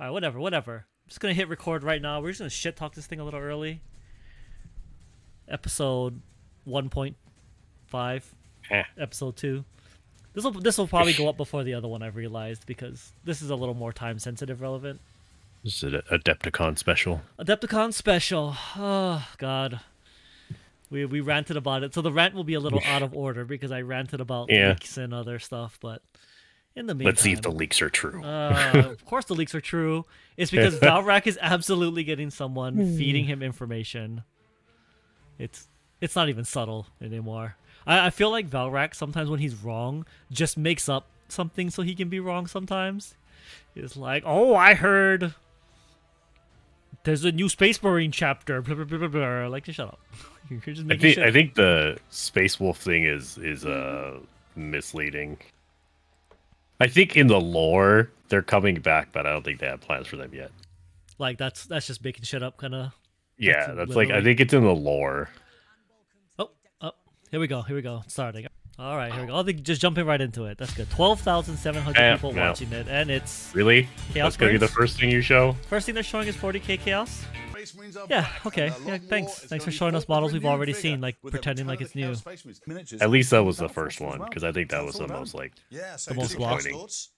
All right, whatever, whatever. I'm just gonna hit record right now. We're just gonna shit talk this thing a little early. Episode 1.5, Eh. episode two. This will this will probably go up before the other one. I've realized because this is a little more time sensitive, relevant. This is an Adepticon special. Adepticon special. Oh God. We we ranted about it. So the rant will be a little out of order because I ranted about Yeah. leaks and other stuff, but in the meantime Let's see if the leaks are true. uh, of course the leaks are true. It's because Valrak is absolutely getting someone feeding him information. It's it's not even subtle anymore. I, I feel like Valrak sometimes when he's wrong just makes up something so he can be wrong sometimes. It's like, oh, I heard there's a new Space Marine chapter. Blah, blah, blah, blah, blah. Like, just shut up. You're just I think shit I think the Space Wolf thing is is uh misleading. I think in the lore they're coming back, but I don't think they have plans for them yet. like that's that's just making shit up, kind of. Yeah, That's that's like I think it's in the lore. Oh, oh, here we go. Here we go. Starting. All right, here we go. I think just jumping right into it. That's good. Twelve thousand seven hundred people no. watching it, and it's Really? Chaos That's gonna be the first thing you show. first thing they're showing is forty k chaos. Yeah, Yeah, okay. Yeah, thanks. Thanks for showing us models we've already seen, like, pretending like it's new. At least that was the first one, because I think that was the most like. yeah, so most two block.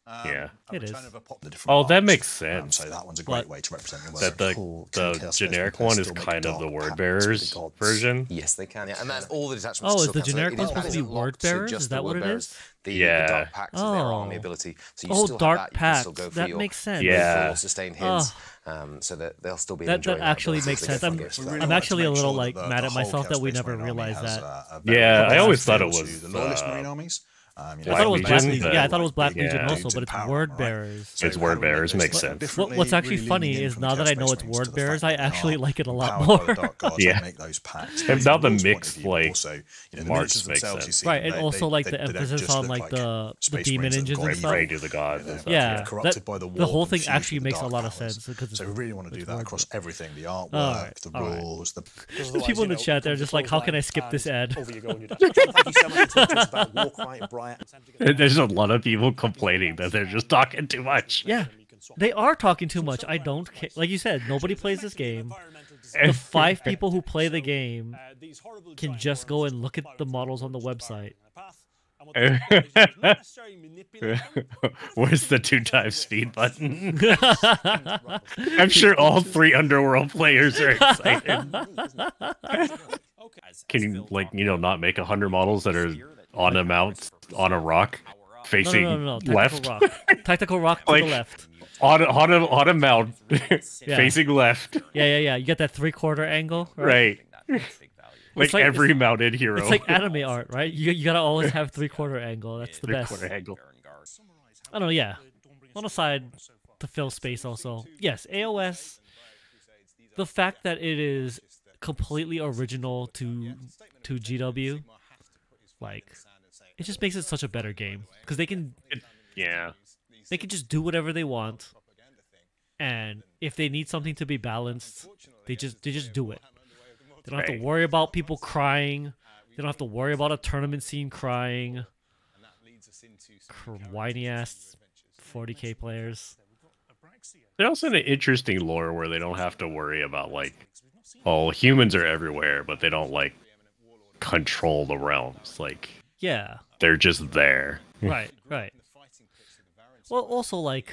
Um, Yeah. it is. It return is. of a pop- the different Oh, that arcs. makes Um, sense. so that one's a But- great way to represent the That the Cool. the generic one is kind of the dark word pacts with bearers the gods. version. Yes, they can. Yeah, and then all the detachments. Oh, is the generic one is supposed to be word bearers? just Is that what word it bearers. is? The, Yeah. the dark pact is their army Oh. ability. So you Oh, still Dark have that. You can still go for That your makes sense. Yeah. full sustained hits. Um, so that they'll still be That- enjoying that actually makes sense. I'm- from this We stuff. really I'm actually a little, sure like, mad at myself that we never realized has that. a- a Yeah, I always thought it was, the Loyalist uh, Marine armies. Um, you I thought it was Black Black Legion, Legion. Yeah, I thought it was Black Yeah. Legion also, to but it's power word armor, right? bearers. So It's word bearers, those makes sense. What- what's actually funny is now that I know it's word bearers, I actually like it a lot empowered by the more. Dark Gods to Yeah. make those pacts. And now the mix, point of view, like, also, you know, the March miniatures makes themselves, sense. you Right, and they- also like they- the they emphasis on like the the demon Marines that engines have and stuff. Pray to the gods Yeah. stuff. Yeah, corrupted by the the whole thing actually makes a lot of sense because So it's- we really want to do that across everything: the artwork, the rules, the The people in the chat, they're just like, how can I skip this ad? Over you go on your. Thank you so much for talking to us about Warcry and Brian. There's a lot of people complaining that they're just talking too much. Yeah, they are talking too much. I don't care. Like you said, nobody plays this game. The five people who play the game can just go and look at the models on the website. Where's the two times speed button? I'm sure all three underworld players are excited. Can you like you know not make a hundred models that are on a mount on a rock No, facing no, no, no. left Tactical rock. Tactical rock to Like- the left. on a, on a on a mount Yeah. facing left Yeah, yeah, yeah. You get that three quarter angle, right? right like, like- every mounted hero It's like anime art, right? You, you gotta always have three quarter angle. That's the three best. quarter angle I don't know. Yeah. On a side to fill space, also. Yes, AOS. The fact that it is completely original to to GW, like, it just makes it such a better game because they can yeah they can just do whatever they want, and if they need something to be balanced, they just they just do it. They don't have to worry about people crying. They don't have to worry about a tournament scene crying. Cr- Whiny ass 40k players. They're also in an interesting lore where they don't have to worry about like, oh, humans are everywhere, but they don't like control the realms. Like Yeah, they're just there. right, right. Well, also like,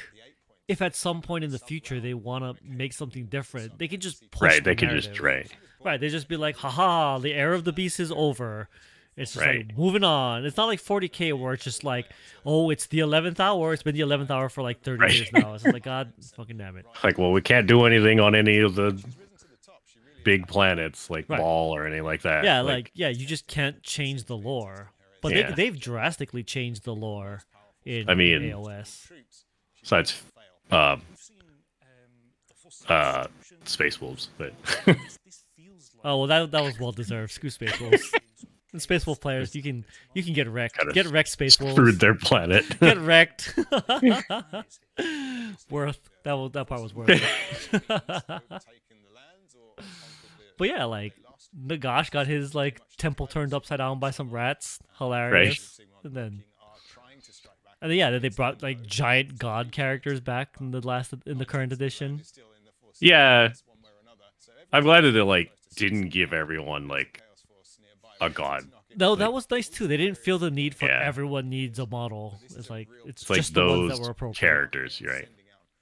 if at some point in the future they want to make something different, they can just push right? the They can just narrative. right. Right, they just be like, haha, the era of the beast is over. It's just Right. like moving on. It's not like 40k where it's just like, oh, it's the 11th hour. It's been the 11th hour for like 30 Right. years now. It's like, God fucking damn it. Like, well, we can't do anything on any of the big planets like Right. Baal or anything like that. Yeah, like, yeah, you just can't change the lore. But Yeah. they, they've drastically changed the lore in I mean- AOS. besides, uh, uh, Space Wolves, but Oh well, that that was well deserved. Screw Space Wolves. and Space Wolf players, you can you can get wrecked. Kinda Get wrecked, Space Wolves. screwed their planet. Get wrecked. worth that was, that part was worth it. But yeah, like Nagash got his like temple turned upside down by some rats. Hilarious. And then And then, yeah, then they brought like giant god characters back in the last in the current edition. Yeah, I'm glad that they like didn't give everyone like a god. No, that was nice too. They didn't feel the need for Yeah. everyone needs a model. It's like it's, It's like just the ones those that were appropriate. characters, right?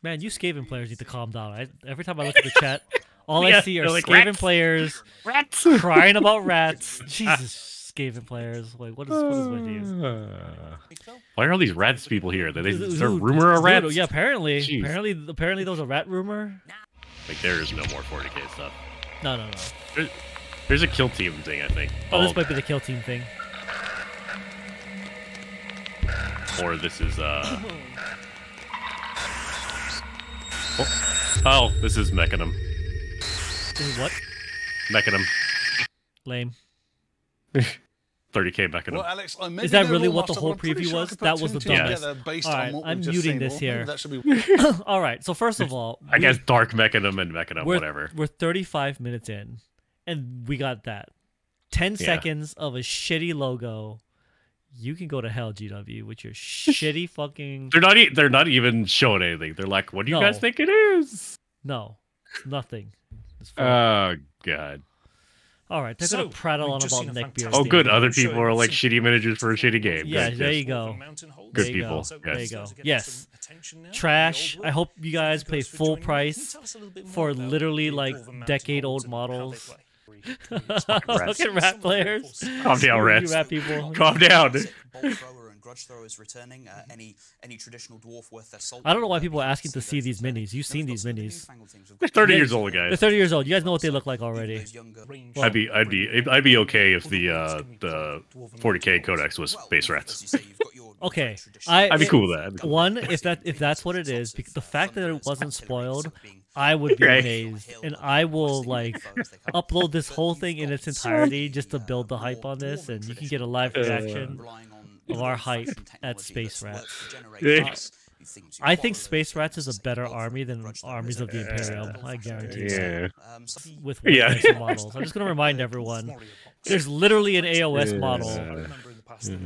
Man, you Skaven players need to calm down. I, every time I look at the chat, all I see are they're like, Skaven "Rats." players Rats. crying about rats. Jesus, Skaven players. Like, what is what is with you? Why are all these rats people here? Did they is there a rumor of dude, rats? Yeah, apparently, Jeez. apparently, apparently, there was a rat rumor. Like there is no more 40k stuff. No, no, no. There- There's a kill team thing, I think. Oh, this might be the kill team thing. or this is uh. Oh, oh this is Mechanum. This is what? Mechanum. Lame. 30k Mechanum. Well, Alex, I may Is be that no really rule what the master, whole but I'm preview sure was? could That was the and dumbest. together Based Alright, on what I'm muting this here. That should be all right. So first of all, I we- guess Dark Mechanum and Mechanum, we're, whatever. We're 35 minutes in, and we got that. 10 Yeah. seconds of a shitty logo. You can go to hell, GW, with your shitty fucking. They're not. E- they're not even showing anything. They're like, "What do you No. guys think it is?" No, nothing. It's fine. Oh god. All right, they're So, gonna prattle on about seen a Oh, good. video Other showing people are like shitty managers for a shitty game. Yeah, Good, there you go. Good There people. go. Yes. There you go. Yes. Trash. I hope you guys pay full price for literally like decade old models. Look at rap players. Calm down, You rats. people. Calm down. Bolt thrower and grudge thrower is returning. Uh, any any traditional dwarf worth their salt. I don't know why people are asking to see these minis. You've seen these got some of the minis. newfangled things. We've They're got 30 Yeah. years old, guys. They're 30 years old. You guys know what they look like already. I'd be, I'd be, I'd be okay if the uh, the 40k codex was Well, space rats. you say, you've got your- your Okay, I I'd be cool with that. Cool. One, if that if that's what it is, because the fact that it wasn't spoiled, I would be Right. amazed, and I will like upload this whole thing in its entirety just to build the hype on this, and you can get a live reaction. Relying on of our hype and at technology Space that's Rat. worked for Yeah. generations. These things you I think follow Space Rats is a better army than armies of the a- Imperium. I guarantee you. Yeah. Um, so- With Yeah. one yeah. models. I'm just gonna remind everyone. There's literally an AOS model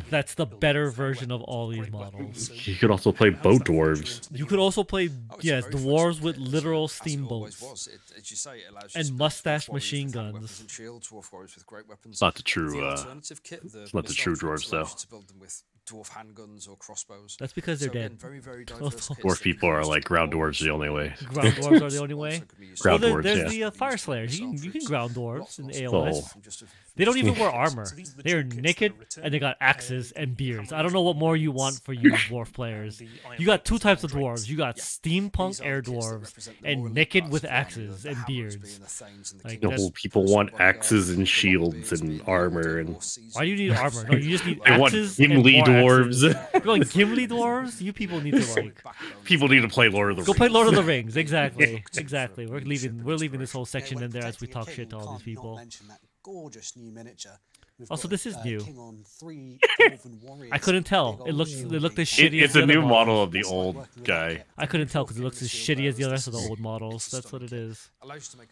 that's the better version of all these models. You could also play boat dwarves. You could also play Oh, yes, dwarves with literal it steamboats. It, as you say, it allows And to mustache machine guns. weapons and shields, with great weapons. It's not the true. The Uh, kit, the it's not the true dwarves, though. Allows you To build them with dwarf handguns or crossbows. That's because they're So again, dead. very, very Those diverse dwarf people are like ground build dwarves the only way. Ground dwarves are the only way. Also can be used Well, Ground dwarves, there's yeah. the uh, Fyreslayers. You can, you can ground dwarves in and AOS. Oh. from just a- They don't even wear armor. So the They are naked and they got axes Uh, and beards. I don't know what more you want for you dwarf players. You got two types of dwarves. You got steampunk air the kits that dwarves and naked with of the army, axes and beards. being the Thanes and the Like, The that's- whole people want axes and shields and armor and Why do you need armor? No, you just need they want axes and Gimli more dwarves. axes. You're going Gimli dwarves? You people need to like people need to play Lord of the Rings. go Rings. play Lord of the Rings. Exactly, exactly. We're leaving. We're leaving this whole section in there as we talk shit to all these people. Gorgeous new miniature. We've Also, this is uh, new. Three I couldn't tell. It looks. It looked as big It- shitty as it's the a other new models. model of the What's it like old guy. I couldn't tell because it looks as shitty as the rest of the old models. That's what it stunning. is. Allows you to make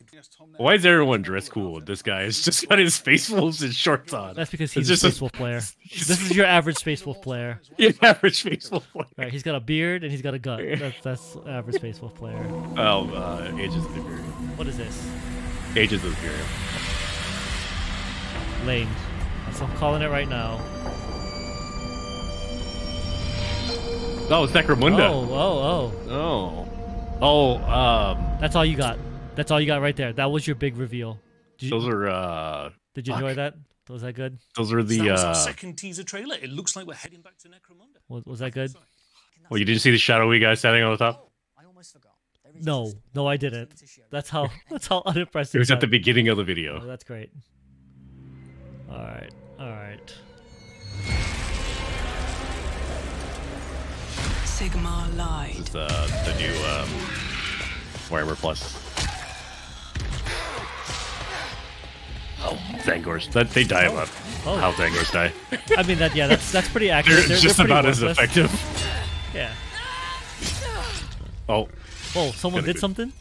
a Why is everyone dressed cool? This guy is just got his space wolves and shorts on. That's because he's a just a- Space Wolf player. This is your average Space Wolf player. Your average space wolf player. Right, he's got a beard and he's got a gun. That's that's average Space Wolf player. Oh, uh, Ages of the Imperium. What is this? Ages of the Imperium. Lame. So I'm calling it right now. Oh, it's Necromunda. Oh, oh, oh. Oh. Oh, um, That's all you got. That's all you got right there. That was your big reveal. Did you, those are, uh, did you enjoy that? Was that good? those are So the, that was our uh, second teaser trailer. It looks like we're heading back to Necromunda. Was, was that good? well, you didn't see the shadowy guy standing on the top? I almost forgot. No, no, I didn't. That's how. That's how unimpressive. It was at the beginning of the Oh, video. that's great. All right, all right. Sigmar lied. It's, uh, the the new, um, Warhammer Plus. Oh, Zangors. That, they die about Oh. how Zangors die. I mean that. Yeah, that's that's pretty They're accurate. They're, just they're pretty about as effective. Yeah. Oh, Oh, someone did be- something.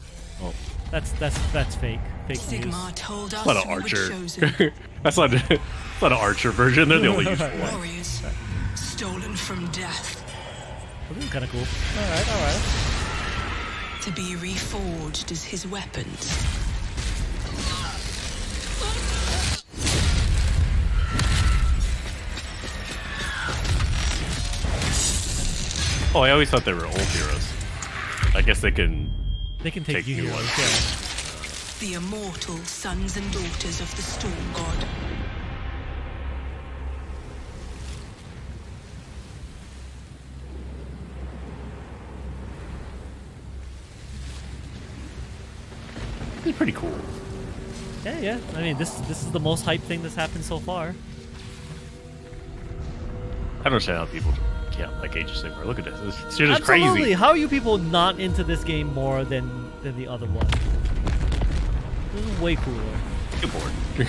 Oh. That's that's that's fake. Fake news. Told us What an archer. that's not, that's not an archer version. They're the only useful one. warriors, stolen from death. This is kind of cool. All right, all right. To be reforged as his weapons. Oh, I always thought they were old heroes. I guess they can. They can take, Take you new heroes. ones. Yeah. The immortal sons and daughters of the Storm God. It's pretty cool. Yeah, yeah. I mean, this this is the most hype thing that's happened so far. I don't understand how people can't like Age of Sigmar. Look at this. This shit is Absolutely. crazy. How are you people not into this game more than than the other one? This is way cooler. Bored.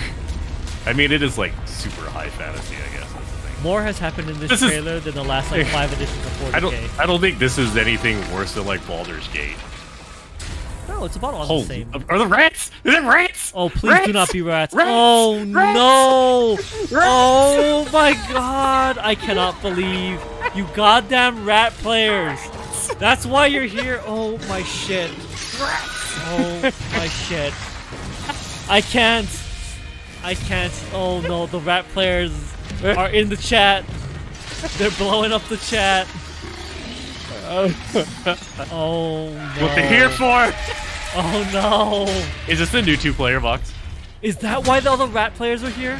I mean, it is like super high fantasy. I guess that's the thing. More has happened in this, This is- trailer than the last like five editions of 40k. I don't. I don't think this is anything worse than like Baldur's Gate. No, it's about all the same. are the rats? Is it rats? Oh, please Rats! do not be rats. Rats! Oh Rats! no! Oh my god! I cannot believe you goddamn rat players. That's why you're here. Oh my shit. Oh my shit. I can't. I can't. Oh no, the rat players are in the chat. They're blowing up the chat. Oh no. What they're here for? Oh no. Is this the new two-player box? Is that why the other rat players are here?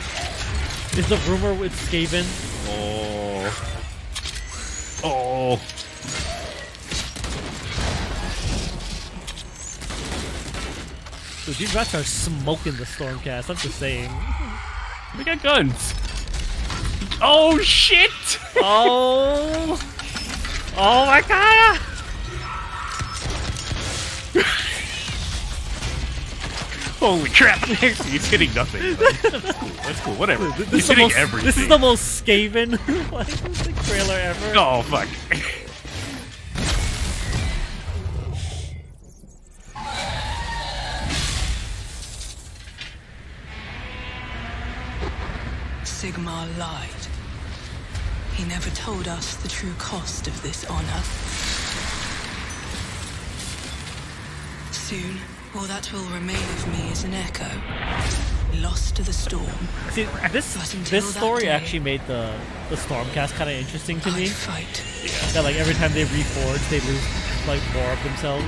Is the rumor with Skaven? Oh. Oh. Dude, these rats are smoking the Stormcast. I'm just saying. They got guns. Oh shit! Oh. Oh my god! Holy crap! He's hitting nothing. That's cool. That's cool. Whatever. This He's is, the hitting most, everything. this is the most Skaven like, trailer ever. Oh fuck. Sigmar lied. He never told us the true cost of this honor. Soon, all that will remain of me is an echo, lost to the storm. See, this this story day- actually made the the Stormcast kind of interesting to I me. fight. That like every time they reforge, they lose like more of themselves.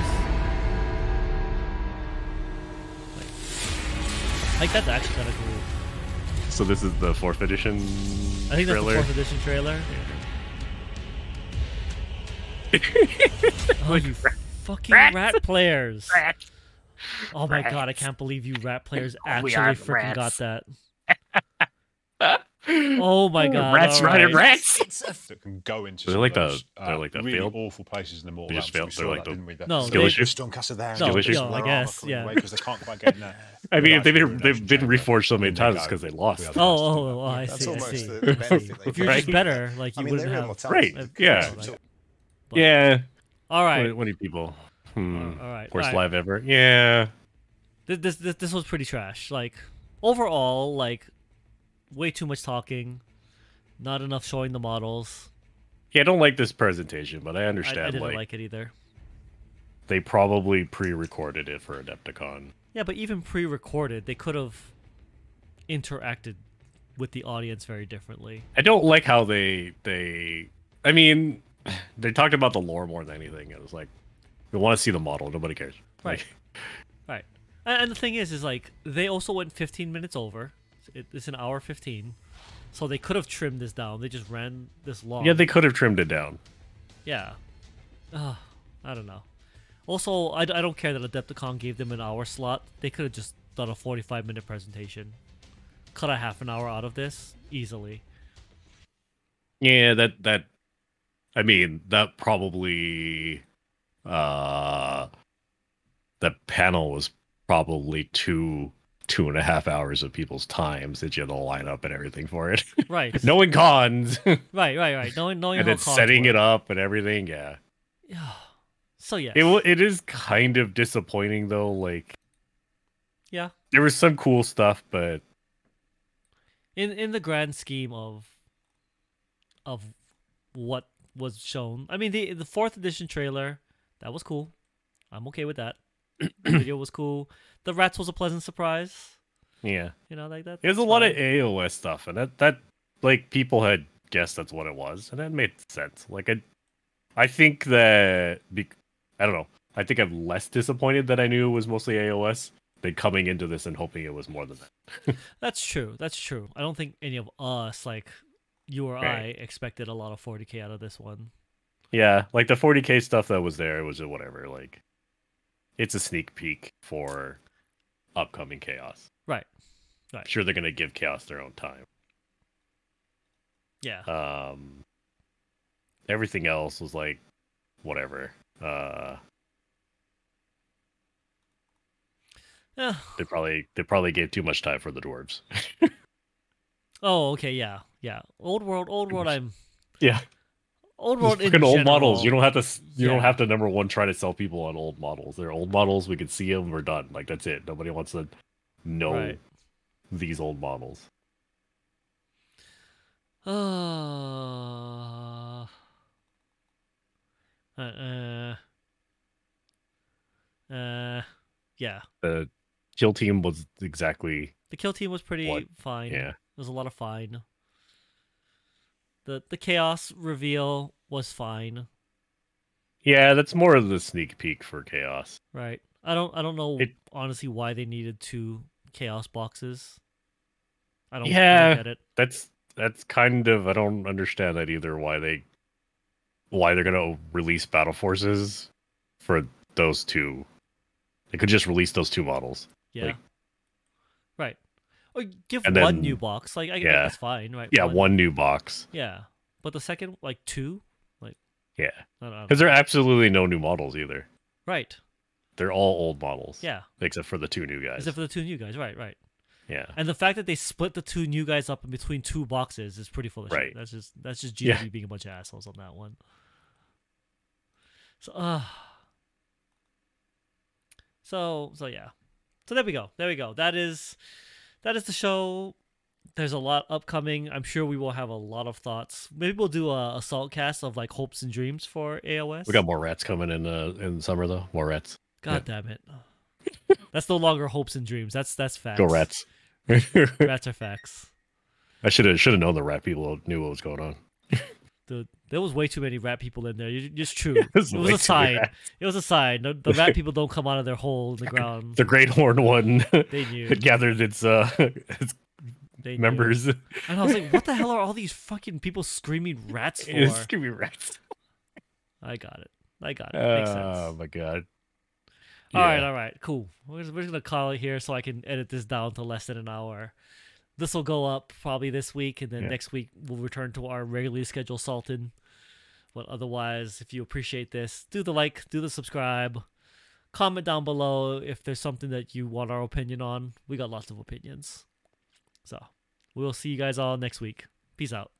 Like, like that's actually kind of cool. So this is the fourth edition I think that's the fourth edition trailer. oh, you fucking rats. rat players! Rats. Oh my god, I can't believe you rat players actually freaking got that. Oh my god! Rats all riding right. rats. That can go into They're like of the- those, they're uh, like the really field- awful places in the Mortal They just failed. They're like that, the- didn't we? No, Skill they- issue. Stormcast are there. No, Skill issues. no, I guess, yeah. Because they can't quite get in there. I mean, if they've They're been actually they've been reforged so many times go, because they lost. are Oh, oh, oh, I That's see, I see. the, the benefit If you're just better, like you I mean, wouldn't have. immortality. Right. Yeah. like- So- but- Yeah. All right. What, what do people? Hmm. All right. Worst all right. live ever. Yeah. This, this this was pretty trash. Like overall, like way too much talking, not enough showing the models. Yeah, I don't like this presentation, but I I, understand I didn't like, like it either. they probably pre-recorded it for Adepticon. Yeah, but even pre-recorded, they could have interacted with the audience very differently. I don't like how they they. I mean, they talked about the lore more than anything. It was like, we want to see the model. Nobody cares. Right. Right. And, the thing is, is like they also went 15 minutes over. It's an hour 15, so they could have trimmed this down. They just ran this long. yeah, they could have trimmed it down. Yeah. Ugh, I don't know. Also, I, I don't care that Adepticon gave them an hour slot. They could have just done a 45 minute presentation. Cut a half an hour out of this easily. Yeah, that that. I mean, that probably. Uh, the panel was probably two two and a half hours of people's times that you had to line up and everything for it. Right. knowing cons Right, right, right. Knowing, knowing and then setting it up and everything. Yeah, Yeah. So yeah. it it is kind of disappointing though. Like yeah. there was some cool stuff, but In in the grand scheme of of what was shown. I mean, the the fourth edition trailer that was cool. I'm okay with that. the video was cool. The rats was a pleasant surprise. Yeah. You know, like that. There's a lot of. AOS stuff, and that that like people had guessed that's what it was, and that made sense. Like I, I think that I don't know. I think I'm less disappointed that I knew it was mostly AOS than coming into this and hoping it was more than that. That's true. That's true. I don't think any of us, like you or I, expected a lot of 40k out of this one. Yeah, like the 40k stuff that was there, it was a whatever. Like, it's a sneak peek for upcoming chaos. Right. Right. Sure, they're gonna give chaos their own time. Yeah. Um, everything else was like, whatever. Uh, Yeah. they probably they probably gave too much time for the dwarves. Oh, okay. Yeah. Yeah. Old world. Old world. I'm. yeah, Old world. in old models. You don't have to. You Yeah. don't have to number one try to sell people on old models. They're old models. We can see them. We're done. Like that's it. Nobody wants to know Right. these old models. Uh, uh, uh, yeah. The kill team was exactly The kill team was pretty What? fine. yeah. it was a lot of fine. The the chaos reveal was fine, Yeah, that's more of the sneak peek for chaos. right? I don't I don't know It- honestly why they needed two chaos boxes. I don't, Yeah. get it. That's that's kind of I don't understand that either. Why they why they're gonna release battle forces for those two? They could just release those two models. Yeah. Like-. Or give And one then- new box. Like I guess yeah. that's fine, right? Yeah, one new box. Yeah. But the second like two? Like Yeah, I don't, I because there are absolutely no new models either. Right. They're all old models. Yeah. except for the two new guys. Except for the two new guys. Right, right. yeah, And the fact that they split the two new guys up in between two boxes is pretty full of Right. shit. That's just that's just GW Yeah. being a bunch of assholes on that one. So uh So so yeah. So there we go. There we go. That is that is the show. There's a lot upcoming. I'm sure we will have a lot of thoughts. Maybe we'll do a assault cast of like hopes and dreams for AOS. we got more rats coming in uh, in summer though. More rats. God damn it. That's no longer hopes and dreams. That's that's facts. Go rats. Rats are facts. I should have should have known the rat people knew what was going on. Dude, there was way too many rat people in there. It's true. It it was was a sign. It was a sign. The, the rat people don't come out of their hole in the ground. The Great Horned One They knew. had gathered its uh its They knew. members. And I was like, what the hell are all these fucking people screaming rats for? Be rats. I got it. I got it. Makes sense. Oh my god. All right, all right, cool. We're just, we're just gonna call it here so I can edit this down to less than an hour. This will go up probably this week, and then Yeah. next week we'll return to our regularly scheduled Sultan. But otherwise, if you appreciate this, do the like, do the subscribe, comment down below if there's something that you want our opinion on. We got lots of opinions. So we'll see you guys all next week. Peace out.